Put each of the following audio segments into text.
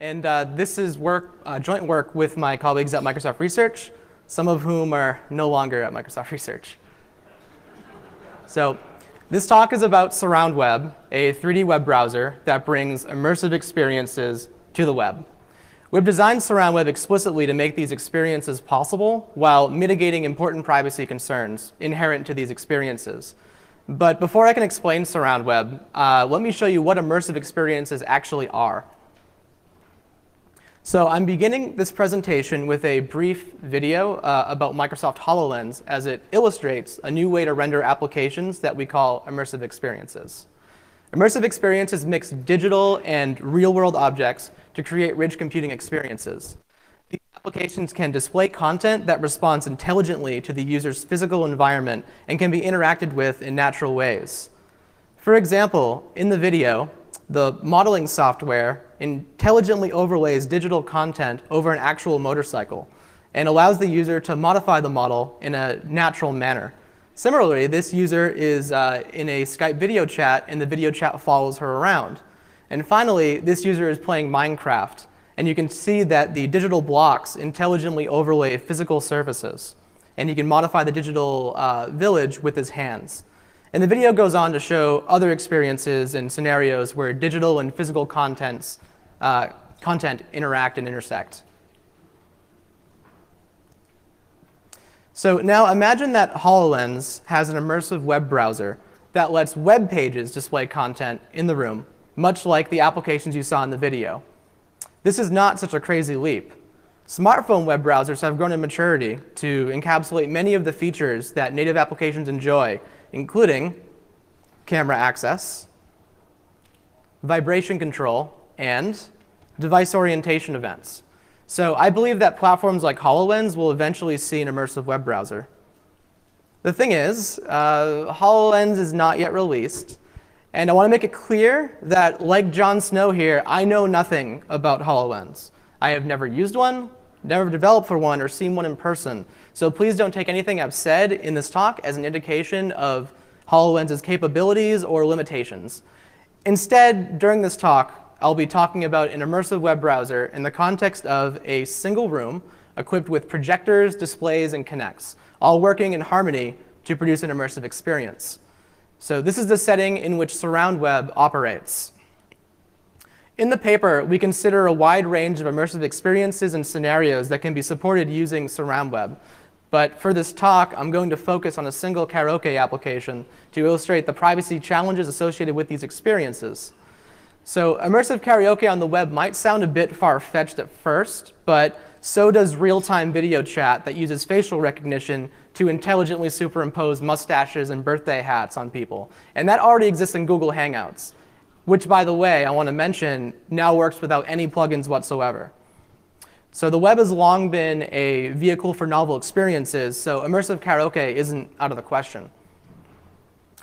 And uh, this is work, uh, joint work with my colleagues at Microsoft Research, some of whom are no longer at Microsoft Research. So this talk is about SurroundWeb, a 3D web browser that brings immersive experiences to the web. We've designed SurroundWeb explicitly to make these experiences possible while mitigating important privacy concerns inherent to these experiences. But before I can explain SurroundWeb, uh, let me show you what immersive experiences actually are. So I'm beginning this presentation with a brief video uh, about Microsoft HoloLens as it illustrates a new way to render applications that we call immersive experiences. Immersive experiences mix digital and real-world objects to create rich computing experiences. These applications can display content that responds intelligently to the user's physical environment and can be interacted with in natural ways. For example, in the video, the modeling software intelligently overlays digital content over an actual motorcycle and allows the user to modify the model in a natural manner. Similarly, this user is uh, in a Skype video chat and the video chat follows her around. And finally, this user is playing Minecraft and you can see that the digital blocks intelligently overlay physical surfaces. And he can modify the digital uh, village with his hands. And the video goes on to show other experiences and scenarios where digital and physical contents uh, content interact and intersect. So now imagine that HoloLens has an immersive web browser that lets web pages display content in the room, much like the applications you saw in the video. This is not such a crazy leap. Smartphone web browsers have grown in maturity to encapsulate many of the features that native applications enjoy, including camera access, vibration control, and device orientation events. So I believe that platforms like HoloLens will eventually see an immersive web browser. The thing is, uh, HoloLens is not yet released, and I want to make it clear that, like Jon Snow here, I know nothing about HoloLens. I have never used one, never developed for one, or seen one in person. So please don't take anything I've said in this talk as an indication of HoloLens's capabilities or limitations. Instead, during this talk, I'll be talking about an immersive web browser in the context of a single room equipped with projectors, displays, and Kinects, all working in harmony to produce an immersive experience. So this is the setting in which SurroundWeb operates. In the paper, we consider a wide range of immersive experiences and scenarios that can be supported using SurroundWeb. But for this talk, I'm going to focus on a single karaoke application to illustrate the privacy challenges associated with these experiences. So immersive karaoke on the web might sound a bit far-fetched at first, but so does real-time video chat that uses facial recognition to intelligently superimpose mustaches and birthday hats on people. And that already exists in Google Hangouts which by the way, I want to mention, now works without any plugins whatsoever. So the web has long been a vehicle for novel experiences, so immersive karaoke isn't out of the question.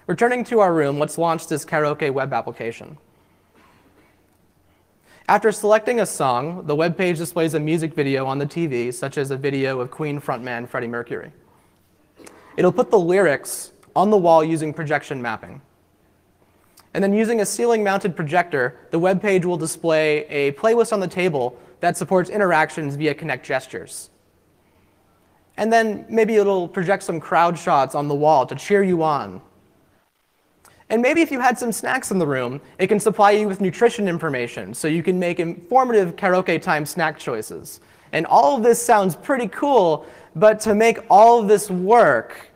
Returning to our room, let's launch this karaoke web application. After selecting a song, the web page displays a music video on the TV, such as a video of Queen frontman Freddie Mercury. It'll put the lyrics on the wall using projection mapping. And then using a ceiling-mounted projector, the web page will display a playlist on the table that supports interactions via Kinect gestures. And then maybe it'll project some crowd shots on the wall to cheer you on. And maybe if you had some snacks in the room, it can supply you with nutrition information so you can make informative karaoke time snack choices. And all of this sounds pretty cool, but to make all of this work,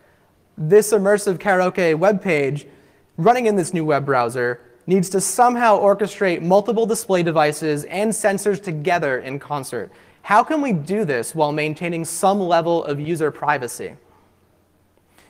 this immersive karaoke web page running in this new web browser needs to somehow orchestrate multiple display devices and sensors together in concert. How can we do this while maintaining some level of user privacy?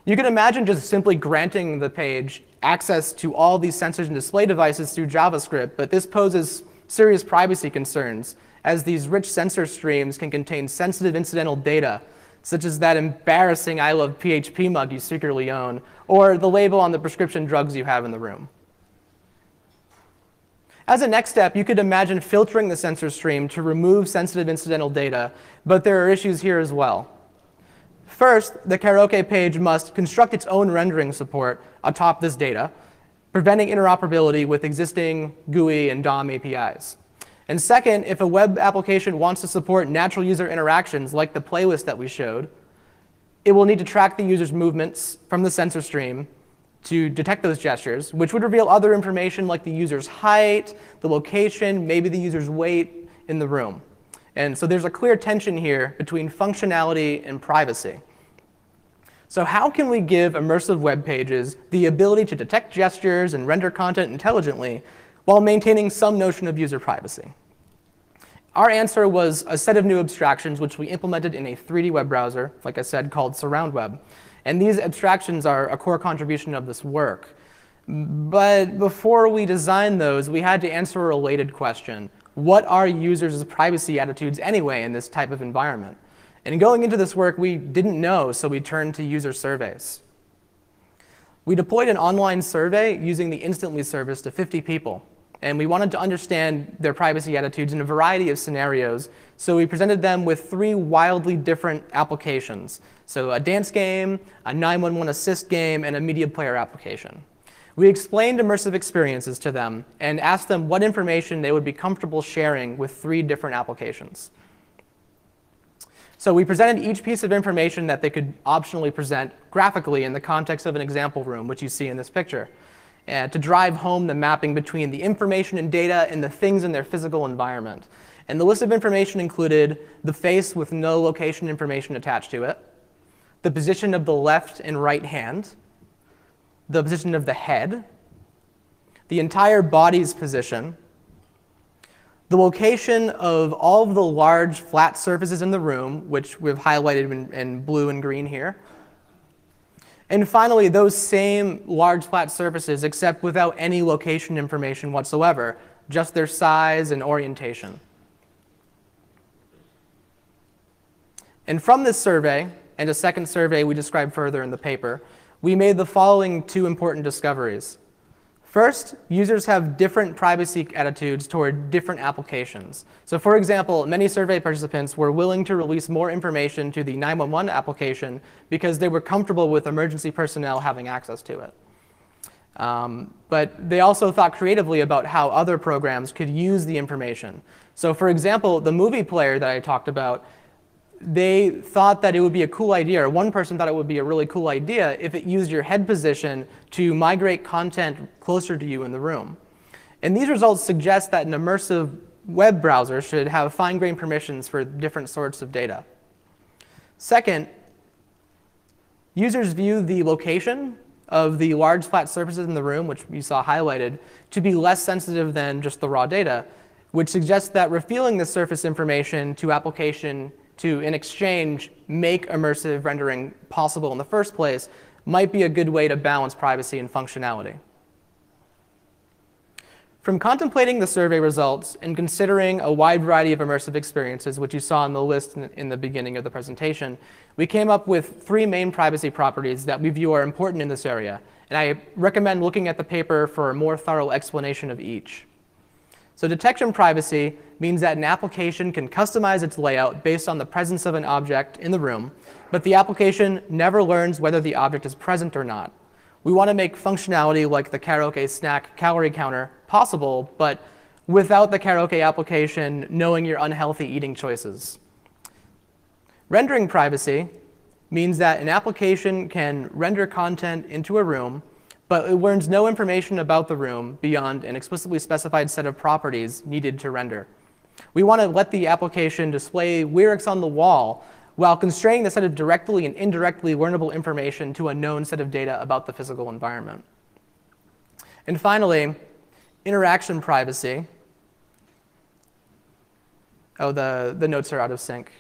You can imagine just simply granting the page access to all these sensors and display devices through JavaScript, but this poses serious privacy concerns as these rich sensor streams can contain sensitive incidental data such as that embarrassing I love PHP mug you secretly own, or the label on the prescription drugs you have in the room. As a next step, you could imagine filtering the sensor stream to remove sensitive incidental data, but there are issues here as well. First, the karaoke page must construct its own rendering support atop this data, preventing interoperability with existing GUI and DOM APIs. And second, if a web application wants to support natural user interactions like the playlist that we showed, it will need to track the user's movements from the sensor stream to detect those gestures, which would reveal other information like the user's height, the location, maybe the user's weight in the room. And so there's a clear tension here between functionality and privacy. So how can we give immersive web pages the ability to detect gestures and render content intelligently while maintaining some notion of user privacy? Our answer was a set of new abstractions which we implemented in a 3D web browser, like I said, called SurroundWeb. And these abstractions are a core contribution of this work. But before we designed those, we had to answer a related question. What are users' privacy attitudes anyway in this type of environment? And going into this work, we didn't know, so we turned to user surveys. We deployed an online survey using the Instantly service to 50 people. And we wanted to understand their privacy attitudes in a variety of scenarios. So we presented them with three wildly different applications. So a dance game, a 911 assist game, and a media player application. We explained immersive experiences to them and asked them what information they would be comfortable sharing with three different applications. So we presented each piece of information that they could optionally present graphically in the context of an example room, which you see in this picture, uh, to drive home the mapping between the information and data and the things in their physical environment. And the list of information included the face with no location information attached to it, the position of the left and right hand, the position of the head, the entire body's position, the location of all of the large flat surfaces in the room, which we've highlighted in, in, blue and green here. And finally, those same large flat surfaces, except without any location information whatsoever, just their size and orientation. And from this survey, and a second survey we describe further in the paper, we made the following two important discoveries. First, users have different privacy attitudes toward different applications. So for example, many survey participants were willing to release more information to the 911 application because they were comfortable with emergency personnel having access to it. Um, but they also thought creatively about how other programs could use the information. So for example, the movie player that I talked about they thought that it would be a cool idea, or one person thought it would be a really cool idea if it used your head position to migrate content closer to you in the room. And these results suggest that an immersive web browser should have fine-grained permissions for different sorts of data. Second, users view the location of the large flat surfaces in the room, which you saw highlighted, to be less sensitive than just the raw data, which suggests that revealing the surface information to application to, in exchange, make immersive rendering possible in the first place might be a good way to balance privacy and functionality. From contemplating the survey results and considering a wide variety of immersive experiences, which you saw on the list in the beginning of the presentation, we came up with three main privacy properties that we view are important in this area. And I recommend looking at the paper for a more thorough explanation of each. So detection privacy means that an application can customize its layout based on the presence of an object in the room, but the application never learns whether the object is present or not. We want to make functionality like the karaoke snack calorie counter possible, but without the karaoke application knowing your unhealthy eating choices. Rendering privacy means that an application can render content into a room but it learns no information about the room beyond an explicitly specified set of properties needed to render. We want to let the application display lyrics on the wall while constraining the set of directly and indirectly learnable information to a known set of data about the physical environment. And finally, interaction privacy. Oh, the, the notes are out of sync.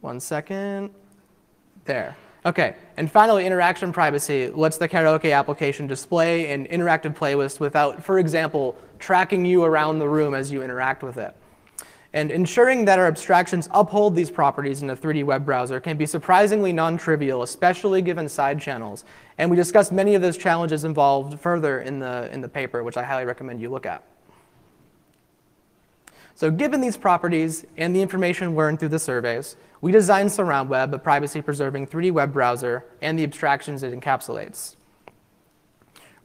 One second. There. OK, and finally, interaction privacy lets the karaoke application display an interactive playlist without, for example, tracking you around the room as you interact with it. And ensuring that our abstractions uphold these properties in a 3D web browser can be surprisingly non-trivial, especially given side channels. And we discussed many of those challenges involved further in the, in the paper, which I highly recommend you look at. So given these properties and the information learned through the surveys, we designed SurroundWeb, a privacy-preserving 3D web browser, and the abstractions it encapsulates.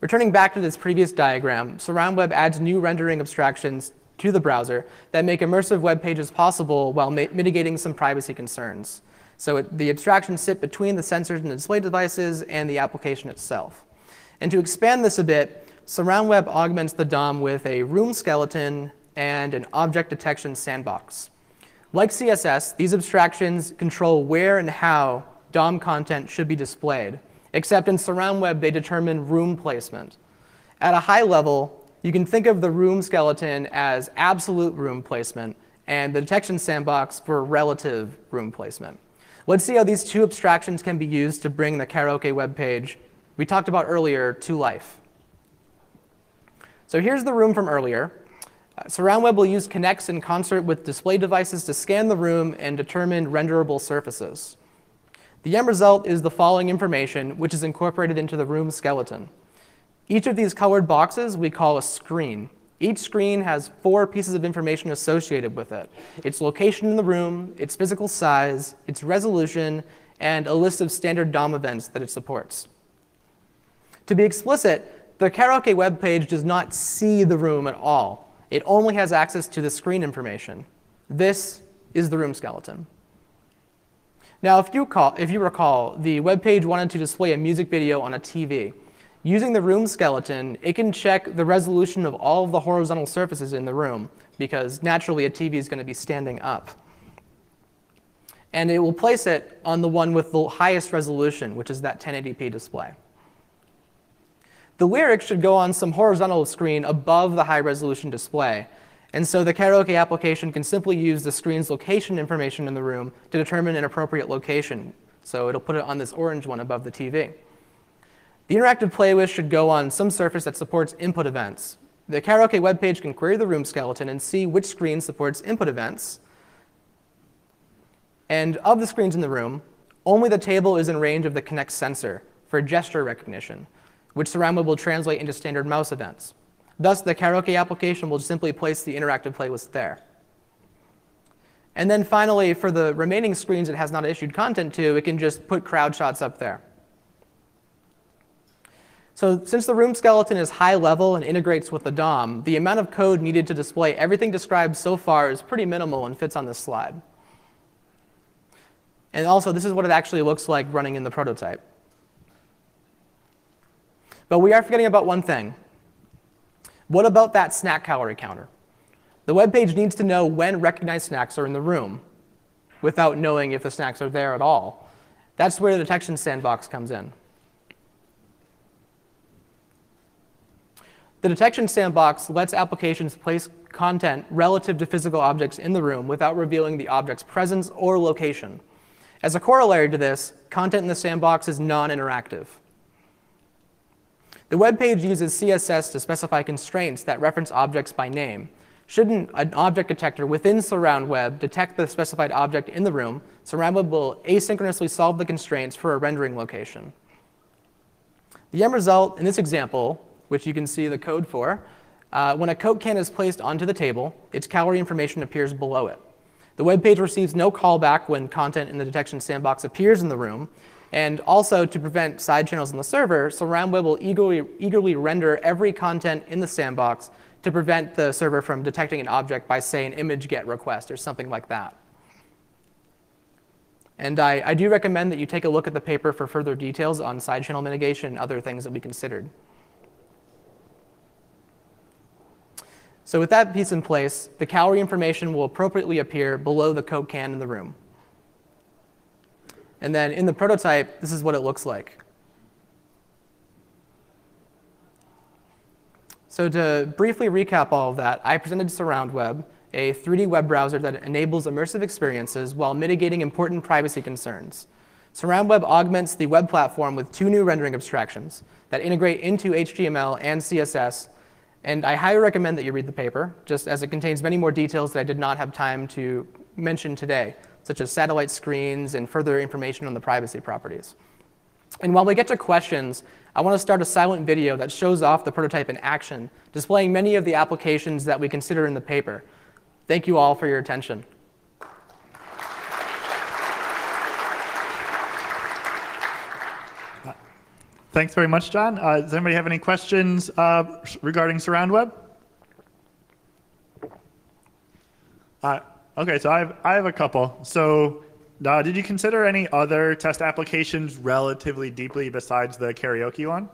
Returning back to this previous diagram, SurroundWeb adds new rendering abstractions to the browser that make immersive web pages possible while mitigating some privacy concerns. So it, the abstractions sit between the sensors and the display devices and the application itself. And to expand this a bit, SurroundWeb augments the DOM with a room skeleton and an object detection sandbox. Like CSS, these abstractions control where and how DOM content should be displayed, except in SurroundWeb, they determine room placement. At a high level, you can think of the room skeleton as absolute room placement and the detection sandbox for relative room placement. Let's see how these two abstractions can be used to bring the karaoke web page we talked about earlier to life. So here's the room from earlier. Uh, SurroundWeb will use Kinects in concert with display devices to scan the room and determine renderable surfaces. The end result is the following information, which is incorporated into the room skeleton. Each of these colored boxes we call a screen. Each screen has four pieces of information associated with it. Its location in the room, its physical size, its resolution, and a list of standard DOM events that it supports. To be explicit, the karaoke web page does not see the room at all. It only has access to the screen information. This is the room skeleton. Now, if you, call, if you recall, the web page wanted to display a music video on a TV. Using the room skeleton, it can check the resolution of all of the horizontal surfaces in the room, because naturally a TV is going to be standing up. And it will place it on the one with the highest resolution, which is that 1080p display. The lyrics should go on some horizontal screen above the high resolution display. And so the karaoke application can simply use the screen's location information in the room to determine an appropriate location. So it'll put it on this orange one above the TV. The interactive playlist should go on some surface that supports input events. The karaoke web page can query the room skeleton and see which screen supports input events. And of the screens in the room, only the table is in range of the Kinect sensor for gesture recognition, which SurroundWeb will translate into standard mouse events. Thus, the karaoke application will simply place the interactive playlist there. And then finally, for the remaining screens it has not issued content to, it can just put crowd shots up there. So since the room skeleton is high level and integrates with the DOM, the amount of code needed to display everything described so far is pretty minimal and fits on this slide. And also, this is what it actually looks like running in the prototype. But we are forgetting about one thing. What about that snack calorie counter? The web page needs to know when recognized snacks are in the room without knowing if the snacks are there at all. That's where the detection sandbox comes in. The detection sandbox lets applications place content relative to physical objects in the room without revealing the object's presence or location. As a corollary to this, content in the sandbox is non-interactive. The web page uses CSS to specify constraints that reference objects by name. Shouldn't an object detector within SurroundWeb detect the specified object in the room, SurroundWeb will asynchronously solve the constraints for a rendering location. The end result in this example which you can see the code for. Uh, when a Coke can is placed onto the table, its calorie information appears below it. The web page receives no callback when content in the detection sandbox appears in the room. And also, to prevent side channels in the server, SurroundWeb will eagerly, eagerly render every content in the sandbox to prevent the server from detecting an object by, say, an image get request or something like that. And I, I do recommend that you take a look at the paper for further details on side channel mitigation and other things that we considered. So with that piece in place, the calorie information will appropriately appear below the Coke can in the room. And then in the prototype, this is what it looks like. So to briefly recap all of that, I presented SurroundWeb, a 3D web browser that enables immersive experiences while mitigating important privacy concerns. SurroundWeb augments the web platform with two new rendering abstractions that integrate into HTML and CSS and I highly recommend that you read the paper, just as it contains many more details that I did not have time to mention today, such as satellite screens and further information on the privacy properties. And while we get to questions, I want to start a silent video that shows off the prototype in action, displaying many of the applications that we consider in the paper. Thank you all for your attention. Thanks very much, John. Uh, does anybody have any questions uh, regarding SurroundWeb? Uh, okay, so I have, I have a couple. So uh, did you consider any other test applications relatively deeply besides the karaoke one?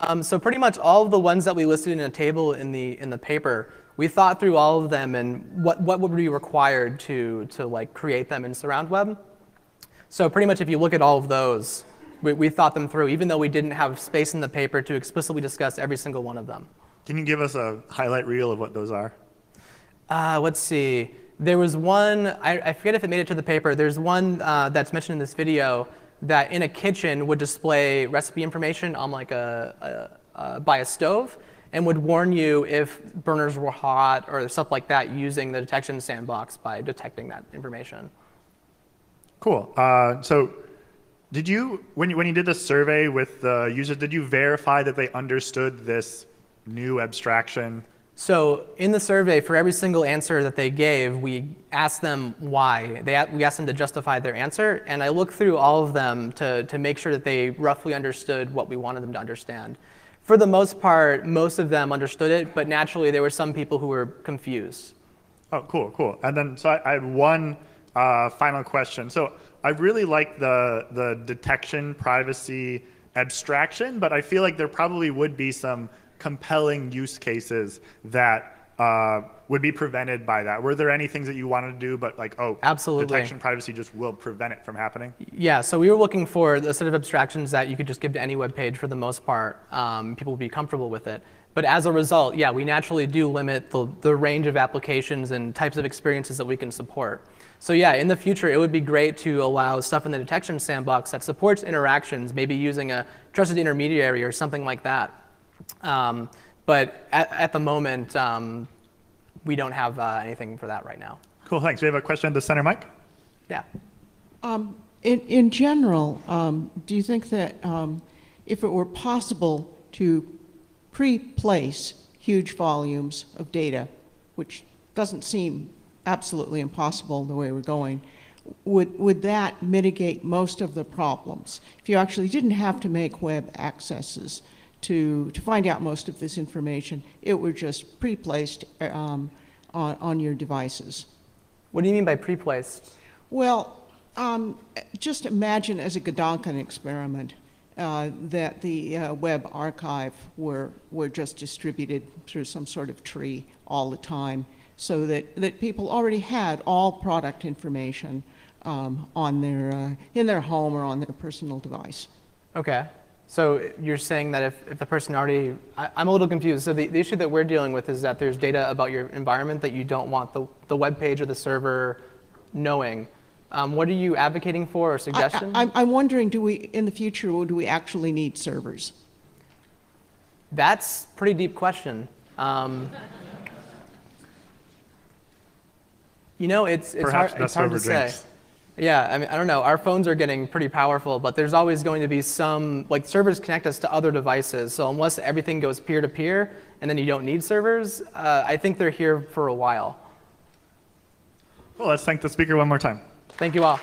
Um, so pretty much all of the ones that we listed in a table in the in the paper, we thought through all of them and what, what would be required to to like create them in SurroundWeb. So pretty much if you look at all of those, we, we thought them through, even though we didn't have space in the paper to explicitly discuss every single one of them. Can you give us a highlight reel of what those are? Uh, let's see. There was one, I, I, forget if it made it to the paper, there's one uh, that's mentioned in this video that in a kitchen would display recipe information on like a, a, a by a stove and would warn you if burners were hot or stuff like that using the detection sandbox by detecting that information. Cool. Uh, so did you, when you, when you did the survey with the users, did you verify that they understood this new abstraction? So in the survey, for every single answer that they gave, we asked them why. They, we asked them to justify their answer, and I looked through all of them to, to make sure that they roughly understood what we wanted them to understand. For the most part, most of them understood it, but naturally there were some people who were confused. Oh, cool, cool. And then, so I, I had one uh, final question. So I really like the, the detection privacy abstraction, but I feel like there probably would be some compelling use cases that uh, would be prevented by that? Were there any things that you wanted to do, but like, oh, absolutely, detection privacy just will prevent it from happening? Yeah. So we were looking for a set of abstractions that you could just give to any web page for the most part. Um, people would be comfortable with it. But as a result, yeah, we naturally do limit the, the range of applications and types of experiences that we can support. So yeah, in the future, it would be great to allow stuff in the detection sandbox that supports interactions, maybe using a trusted intermediary or something like that. Um, but at, at, the moment, um, we don't have uh, anything for that right now. Cool, thanks. We have a question at the center mic. Yeah. Um, in, in general, um, do you think that um, if it were possible to pre-place huge volumes of data, which doesn't seem absolutely impossible the way we're going, would, would that mitigate most of the problems? If you actually didn't have to make web accesses to, to find out most of this information, it were just pre-placed um, on, on your devices. What do you mean by pre-placed? Well, um, just imagine as a Gedanken experiment uh, that the uh, web archive were, were just distributed through some sort of tree all the time so that, that people already had all product information um, on their, uh, in their home or on their personal device. Okay. So you're saying that if, if the person already, I, am a little confused. So the, the issue that we're dealing with is that there's data about your environment that you don't want the, the web page or the server knowing. Um, what are you advocating for or suggestions? I, am wondering, do we, in the future, do we actually need servers? That's a pretty deep question. Um, You know, it's, it's hard, it's hard to say. Yeah, I mean, I don't know. Our phones are getting pretty powerful, but there's always going to be some, like servers connect us to other devices. So unless everything goes peer-to-peer and then you don't need servers, uh, I think they're here for a while. Well, let's thank the speaker one more time. Thank you all.